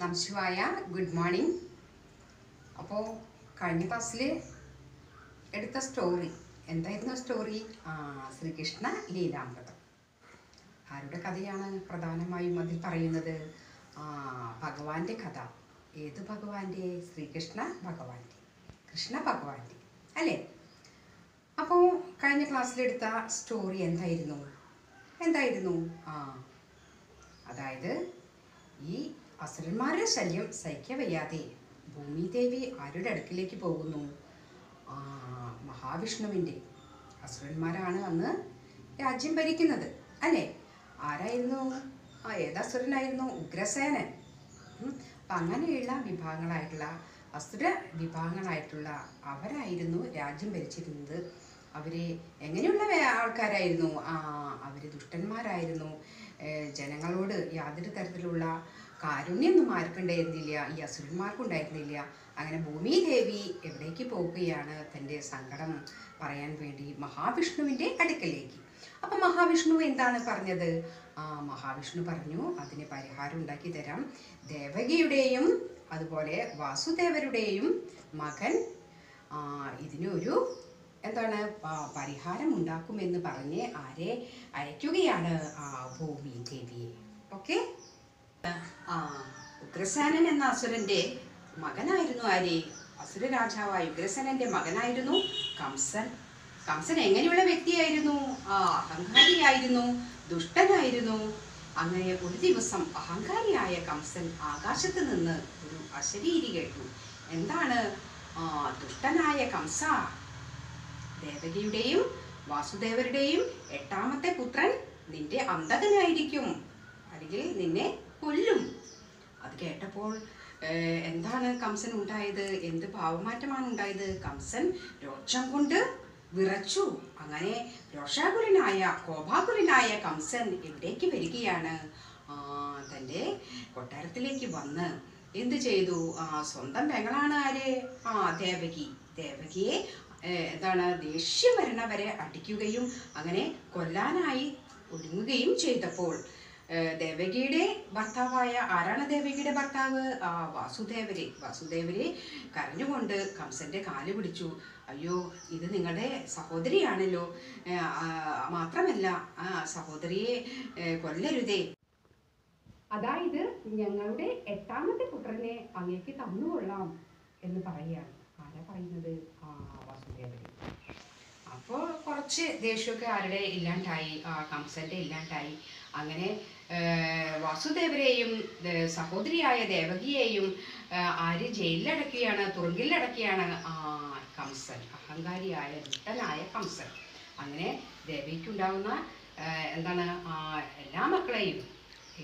Namah Shivaya good morning അപ്പോൾ കഴിഞ്ഞ ക്ലാസ്സിൽ എടുത്ത സ്റ്റോറി എന്തായിരുന്നു സ്റ്റോറി ആ ശ്രീകൃഷ്ണ ലീലാമൃതം. ആരുടെ കഥയാണ് പ്രധാനമായും അതിൽ പറയുന്നത്? ആ ഭഗവാന്റെ കഥ. ഏത് ഭഗവാന്റെ? ശ്രീകൃഷ്ണ ഭഗവാന്റെ. കൃഷ്ണ ഭഗവാന്റെ. അല്ലേ? അപ്പോൾ കഴിഞ്ഞ ക്ലാസ്സിലെടുത്ത സ്റ്റോറി എന്തായിരുന്നു? എന്തായിരുന്നു? ആ അതായത് ഈ അസുരന്മാരുടെ ശല്യം സഹിക്കവയ്യാതെ ഭൂമിദേവി ആരുടെ അടുക്കിലേക്ക് പോകുന്നു? ആ മഹാവിഷ്ണുവിന്റെ. അസുരന്മാരാണ് അന്ന് രാജ്യം ഭരിക്കുന്നത്. അല്ലേ? ആരായിരുന്നു? ആ ഏതസുരനായിരുന്നു? ഉഗ്രസേനൻ. അപ്പം അങ്ങനെയുള്ള വിഭാഗങ്ങളായിട്ടുള്ള അസുര വിഭാഗങ്ങളായിട്ടുള്ള അവരായിരുന്നു രാജ്യം ഭരിച്ചിരുന്നത്. അവർ എങ്ങനെയുള്ള ആൾക്കാരായിരുന്നു? ആ അവർ ദുഷ്ടന്മാരായിരുന്നു. ജനങ്ങളോട് യാതൊരു തരത്തിലുള്ള കാരുണ്യൊന്നും ആർക്കുണ്ടായിരുന്നില്ല. ഈ അസുരന്മാർക്കുണ്ടായിരുന്നില്ല. അങ്ങനെ ഭൂമിദേവി എവിടേക്ക് പോകുകയാണ് തന്റെ സങ്കടം പറയാൻ വേണ്ടി മഹാവിഷ്ണുവിന്റെ അടുക്കലേക്ക്. അപ്പം മഹാവിഷ്ണു എന്താണ് പറഞ്ഞത്? ആ മഹാവിഷ്ണു പറഞ്ഞു അതിന് പരിഹാരം ഉണ്ടാക്കി തരാം. ദേവകിയുടെയും അതുപോലെ വാസുദേവരുടെയും മകൻ ഇതിനൊരു എന്താണ് പരിഹാരം ഉണ്ടാക്കുമെന്ന് പറഞ്ഞ് ആരെ അയക്കുകയാണ് ആ ഭൂമി ദേവിയെ ഓക്കെ? ആ ഉഗ്രസേനൻ എന്ന അസുരന്റെ മകനായിരുന്നു ആര്? അസുര രാജാവായ ഉഗ്രസേനന്റെ മകനായിരുന്നു കംസൻ. കംസൻ എങ്ങനെയുള്ള വ്യക്തിയായിരുന്നു? ആ അഹങ്കാരിയായിരുന്നു ദുഷ്ടനായിരുന്നു. അങ്ങനെ ഒരു ദിവസം അഹങ്കാരിയായ കംസൻ ആകാശത്ത് നിന്ന് ഒരു അശരീരി കേട്ടു. എന്താണ്? ആ ദുഷ്ടനായ കംസ. ദേവകിയുടെയും വാസുദേവരുടെയും എട്ടാമത്തെ പുത്രൻ നിന്റെ അന്തകനായിരിക്കും അല്ലെങ്കിൽ നിന്നെ കൊല്ലും. അത് കേട്ടപ്പോൾ എന്താണ് കംസൻ ഉണ്ടായത്? എന്ത് ഭാവമാറ്റമാണ് ഉണ്ടായത്? കംസൻ രോക്ഷം കൊണ്ട് വിറച്ചു. അങ്ങനെ രോഷാകുലനായ കോപാകുലനായ കംസൻ എവിടേക്ക് വരികയാണ്. തന്റെ കൊട്ടാരത്തിലേക്ക് വന്ന് എന്ത് ചെയ്തു? ആ സ്വന്തം പെങ്ങളാണ് ആര്? ആ ദേവകി. ദേവകിയെ എന്താണ് ദേഷ്യം വരണവരെ അടിക്കുകയും അങ്ങനെ കൊല്ലാനായി ഒരുങ്ങുകയും ചെയ്തപ്പോൾ ദേവകിയുടെ ഭർത്താവായ ആരാണ് ദേവകിയുടെ ഭർത്താവ്? ആ വാസുദേവരെ. വാസുദേവരെ കരഞ്ഞുകൊണ്ട് കംസന്റെ കാൽ പിടിച്ചു. അയ്യോ ഇത് നിങ്ങളുടെ സഹോദരിയാണല്ലോ. മാത്രമല്ല ആ സഹോദരിയെ കൊല്ലരുതേ. അതായത് ഞങ്ങളുടെ എട്ടാമത്തെ പുത്രനെ അങ്ങേക്ക് തന്നുകൊള്ളാം എന്ന് പറയുകയാണ്. ആരാ പറയുന്നത്? ആ വാസുദേവരെ. അപ്പോൾ കുറച്ച് ദേഷ്യമൊക്കെ ആരുടെ ഇല്ലാണ്ടായി കംസന്റെ ഇല്ലാണ്ടായി. അങ്ങനെ വാസുദേവരെയും സഹോദരിയായ ദേവകിയെയും ആര് ജയിലിലടക്കുകയാണ് തുറുങ്കിലടക്കുകയാണ്? കംസൻ അഹങ്കാരിയായ ദുഷ്ടനായ കംസൻ. അങ്ങനെ ദേവിക്കുണ്ടാകുന്ന ഏർ, എന്താണ് എല്ലാ മക്കളെയും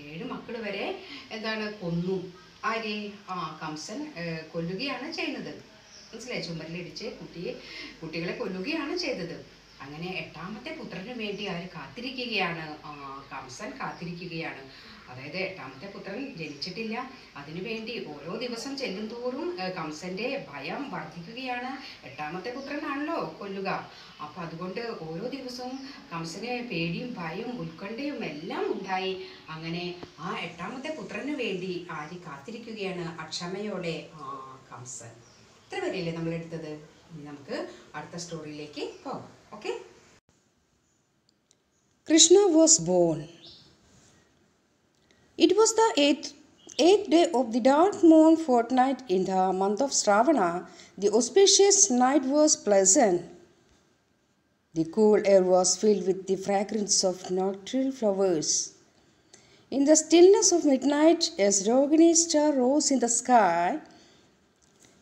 ഏഴ് മക്കൾ വരെ എന്താണ് കൊന്നു. ആര്? ആ കംസൻ കൊല്ലുകയാണ് ചെയ്യുന്നത്. മനസ്സിലായി? ചുമരിലിടിച്ച് കുട്ടിയെ കുട്ടികളെ കൊല്ലുകയാണ് ചെയ്തത്. അങ്ങനെ എട്ടാമത്തെ പുത്രന് വേണ്ടി ആര് കാത്തിരിക്കുകയാണ്. കംസൻ കാത്തിരിക്കുകയാണ്. അതായത് എട്ടാമത്തെ പുത്രൻ ജനിച്ചിട്ടില്ല. അതിനുവേണ്ടി ഓരോ ദിവസം ചെല്ലും തോറും കംസന്റെ ഭയം വർദ്ധിക്കുകയാണ് എട്ടാമത്തെ പുത്രനാണല്ലോ കൊല്ലുക. അപ്പൊ അതുകൊണ്ട് ഓരോ ദിവസവും കംസന് പേടിയും ഭയവും ഉത്കണ്ഠയും എല്ലാം ഉണ്ടായി. അങ്ങനെ ആ എട്ടാമത്തെ പുത്രന് വേണ്ടി ആര് കാത്തിരിക്കുകയാണ്? അക്ഷമയോടെ കംസൻ. ഇത്ര വരെയല്ലേ നമ്മൾ എടുത്തത് ഇനി നമുക്ക് അടുത്ത സ്റ്റോറിയിലേക്ക് പോകാം okay Krishna was born. It was the eighth, eighth day of the dark moon fortnight in the month of Stravana. The auspicious night was pleasant. The cool air was filled with the fragrance of nocturnal flowers. In the stillness of midnight, as Rogini star rose in the sky,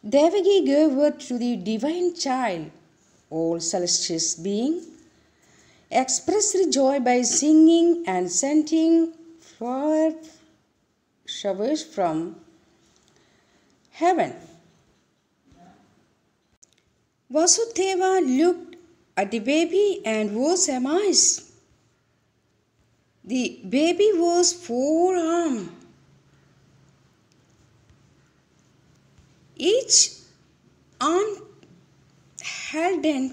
Devaki gave birth to the divine child. All celestial beings expressed joy by singing and sending flower showers from heaven. Vasudeva looked at the baby and was amazed. The baby was four armed. Each arm held an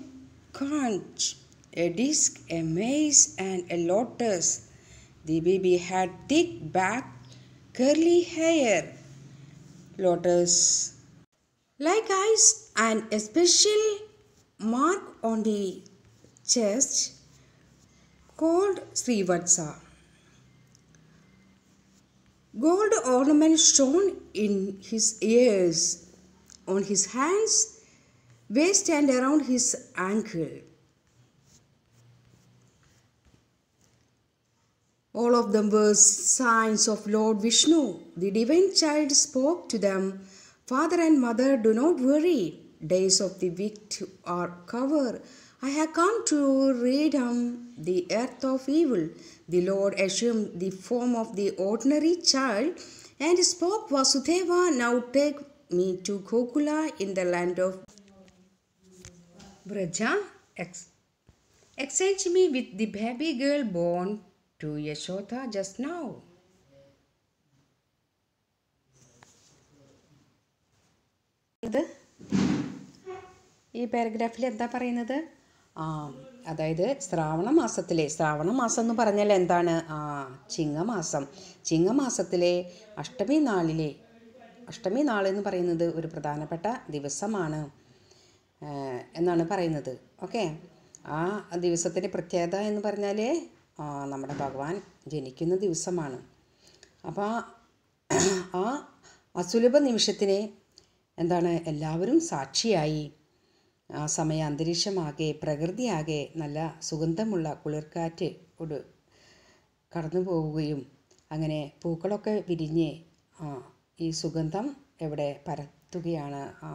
conch, a disc, a mace, and a lotus. The baby had thick back, curly hair, lotus. Like eyes and a special mark on the chest called Srivatsa. Gold ornaments shone in his ears, on his hands, waist, and around his ankle. All of them were signs of Lord Vishnu. The divine child spoke to them Father and mother, do not worry. Days of the wicked are covered. I have come to rid him the earth of evil. The Lord assumed the form of the ordinary child and spoke Vasudeva, now take me to Gokula in the land of Braja. Ex- exchange me with the baby girl born to Yashoda just now. ഈ പാരഗ്രാഫിൽ എന്താ പറയുന്നത് ആ അതായത് ശ്രാവണ മാസത്തിലെ ശ്രാവണ മാസം എന്ന് പറഞ്ഞാൽ എന്താണ് ആ ചിങ്ങമാസം ചിങ്ങമാസത്തിലെ അഷ്ടമി നാളിലെ അഷ്ടമി നാളെന്ന് പറയുന്നത് ഒരു പ്രധാനപ്പെട്ട ദിവസമാണ്. എന്നാണ് പറയുന്നത്. ഓക്കെ? ആ ദിവസത്തിന്റെ പ്രത്യേകത എന്ന് പറഞ്ഞാൽ നമ്മുടെ ഭഗവാൻ ജനിക്കുന്ന ദിവസമാണ്. അപ്പോൾ ആ അസുലഭ നിമിഷത്തിനെ എന്താണ് എല്ലാവരും സാക്ഷിയായി. ആ സമയ അന്തരീക്ഷമാകെ പ്രകൃതിയാകെ നല്ല സുഗന്ധമുള്ള കുളിർക്കാറ്റ് ഒരു കടന്നു പോവുകയും അങ്ങനെ പൂക്കളൊക്കെ വിരിഞ്ഞ് ഈ സുഗന്ധം എവിടെ പരത്തുകയാണ് ആ,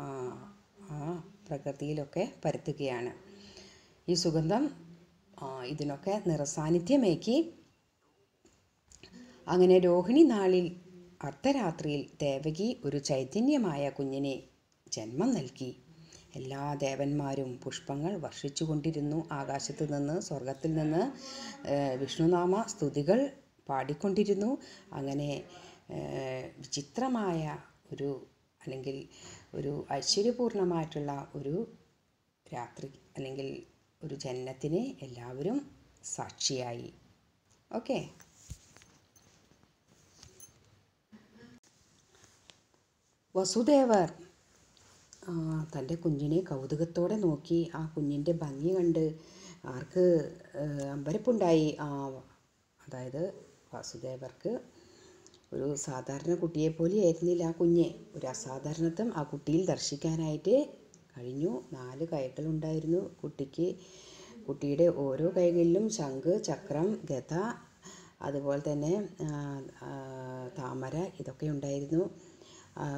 പ്രകൃതിയിലൊക്കെ പരത്തുകയാണ്. ഈ സുഗന്ധം ഇതിനൊക്കെ നിറസാന്നിധ്യമേക്കി അങ്ങനെ രോഹിണി നാളിൽ അർദ്ധരാത്രിയിൽ ദേവകി ഒരു ചൈതന്യമായ കുഞ്ഞിനെ ജന്മം നൽകി. എല്ലാ ദേവന്മാരും പുഷ്പങ്ങൾ വർഷിച്ചുകൊണ്ടിരുന്നു ആകാശത്ത് നിന്ന് സ്വർഗത്തിൽ നിന്ന് വിഷ്ണുനാമ സ്തുതികൾ പാടിക്കൊണ്ടിരുന്നു. അങ്ങനെ വിചിത്രമായ ഒരു അല്ലെങ്കിൽ ഒരു ഐശ്വര്യപൂർണമായിട്ടുള്ള ഒരു രാത്രി അല്ലെങ്കിൽ ഒരു ജനനത്തിന് എല്ലാവരും സാക്ഷിയായി. ഓക്കെ? വസുദേവർ തന്റെ കുഞ്ഞിനെ കൗതുകത്തോടെ നോക്കി ആ കുഞ്ഞിന്റെ ഭംഗി കണ്ട് ആർക്ക് അമ്പരപ്പുണ്ടായി? ആ അതായത് വാസുദേവർക്ക് ഒരു സാധാരണ കുട്ടിയെ പോലെ ആയിരുന്നില്ല ആ കുഞ്ഞ്. ഒരു അസാധാരണത്വം ആ കുട്ടിയിൽ ദർശിക്കാനായിട്ട് കഴിഞ്ഞു. നാല് കൈകളുണ്ടായിരുന്നു കുട്ടിക്ക്. കുട്ടിയുടെ ഓരോ കൈകളിലും ശംഖ് ചക്രം ഗത അതുപോലെ തന്നെ താമര ഇതൊക്കെ ഉണ്ടായിരുന്നു.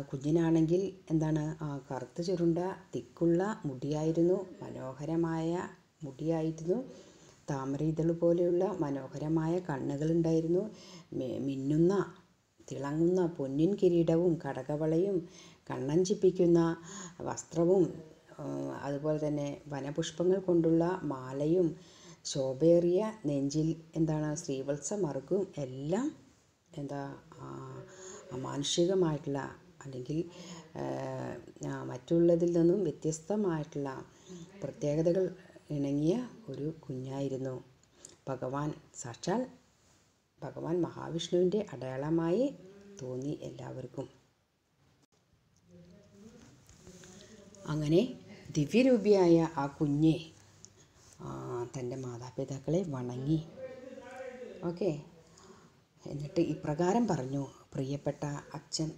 കുഞ്ഞിനാണെങ്കിൽ എന്താണ്? കറുത്ത ചുരുണ്ട തിക്കുള്ള മുടിയായിരുന്നു മനോഹരമായ മുടിയായിരുന്നു. താമര ഇതൾ പോലെയുള്ള മനോഹരമായ കണ്ണുകളുണ്ടായിരുന്നു. മിന്നുന്ന തിളങ്ങുന്ന പൊന്നിൻ കിരീടവും കടകവളയും കണ്ണഞ്ചിപ്പിക്കുന്ന വസ്ത്രവും അതുപോലെ തന്നെ വനപുഷ്പങ്ങൾ കൊണ്ടുള്ള മാലയും ശോഭേറിയ നെഞ്ചിൽ എന്താണ് ശ്രീവത്സ മറുകും എല്ലാം എന്താ ആ, അമാനുഷികമായിട്ടുള്ള അല്ലെങ്കിൽ മറ്റുള്ളതിൽ നിന്നും വ്യത്യസ്തമായിട്ടുള്ള പ്രത്യേകതകൾ ഇണങ്ങിയ ഒരു കുഞ്ഞായിരുന്നു. ഭഗവാൻ സാക്ഷാൽ ഭഗവാൻ മഹാവിഷ്ണുവിന്റെ അടയാളമായി തോന്നി എല്ലാവർക്കും. അങ്ങനെ ദിവ്യരൂപിയായ ആ കുഞ്ഞെ തന്റെ മാതാപിതാക്കളെ വണങ്ങി. ഓക്കെ? എന്നിട്ട് ഇപ്രകാരം പറഞ്ഞു പ്രിയപ്പെട്ട അച്ഛൻ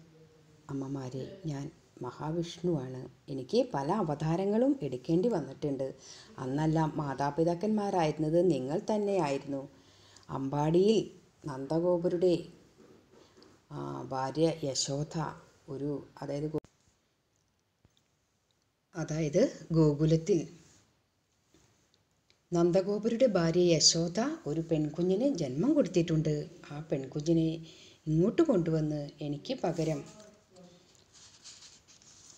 അമ്മമാരെ ഞാൻ മഹാവിഷ്ണുവാണ്. എനിക്ക് പല അവതാരങ്ങളും എടുക്കേണ്ടി വന്നിട്ടുണ്ട്. അന്നെല്ലാം മാതാപിതാക്കന്മാരായിരുന്നത് നിങ്ങൾ തന്നെയായിരുന്നു. അമ്പാടിയിൽ നന്ദഗോപുരുടെ ഭാര്യ യശോധ ഒരു അതായത് അതായത് ഗോകുലത്തിൽ. നന്ദഗോപുരുടെ ഭാര്യ യശോദ ഒരു പെൺകുഞ്ഞിന് ജന്മം കൊടുത്തിട്ടുണ്ട്. ആ പെൺകുഞ്ഞിനെ ഇങ്ങോട്ട് കൊണ്ടുവന്ന് എനിക്ക് പകരം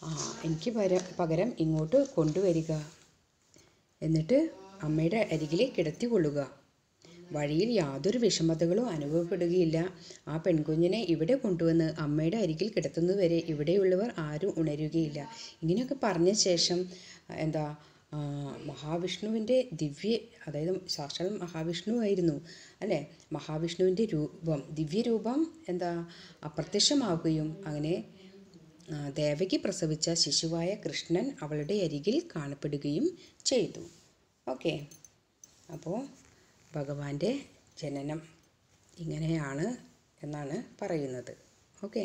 ആ എനിക്ക് പകരം ഇങ്ങോട്ട് കൊണ്ടുവരിക. എന്നിട്ട് അമ്മയുടെ അരികിൽ കിടത്തിക്കൊള്ളുക. വഴിയിൽ യാതൊരു വിഷമതകളും അനുഭവപ്പെടുകയില്ല. ആ പെൺകുഞ്ഞിനെ ഇവിടെ കൊണ്ടുവന്ന് അമ്മയുടെ അരികിൽ കിടത്തുന്നതുവരെ ഇവിടെയുള്ളവർ ആരും ഉണരുകയില്ല. ഇങ്ങനെയൊക്കെ പറഞ്ഞ ശേഷം എന്താ മഹാവിഷ്ണുവിന്റെ ദിവ്യ അതായത് സാക്ഷാൽ മഹാവിഷ്ണു ആയിരുന്നു അല്ലേ? മഹാവിഷ്ണുവിന്റെ രൂപം ദിവ്യരൂപം എന്താ അപ്രത്യക്ഷമാവുകയും അങ്ങനെ ദേവകി പ്രസവിച്ച ശിശുവായ കൃഷ്ണൻ അവളുടെ അരികിൽ കാണപ്പെടുകയും ചെയ്തു. ഓക്കെ. അപ്പോൾ ഭഗവാന്റെ ജനനം ഇങ്ങനെയാണ് എന്നാണ് പറയുന്നത്. ഓക്കെ?